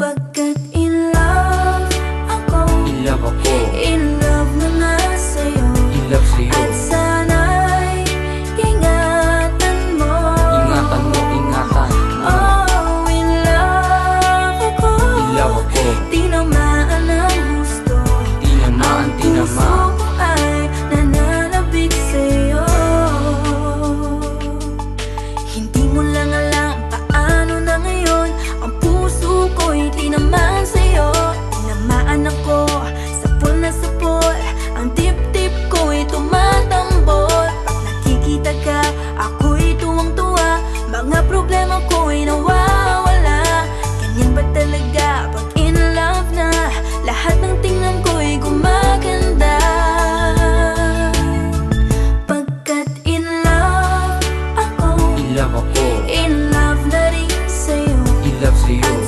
Pagkat in love ako In love ako. In love na nga sa'yo. In love sa'yo. At sana'y ingatan mo. Ingatan mo, ingatan mo. Oh, in love ako. In love ako. Di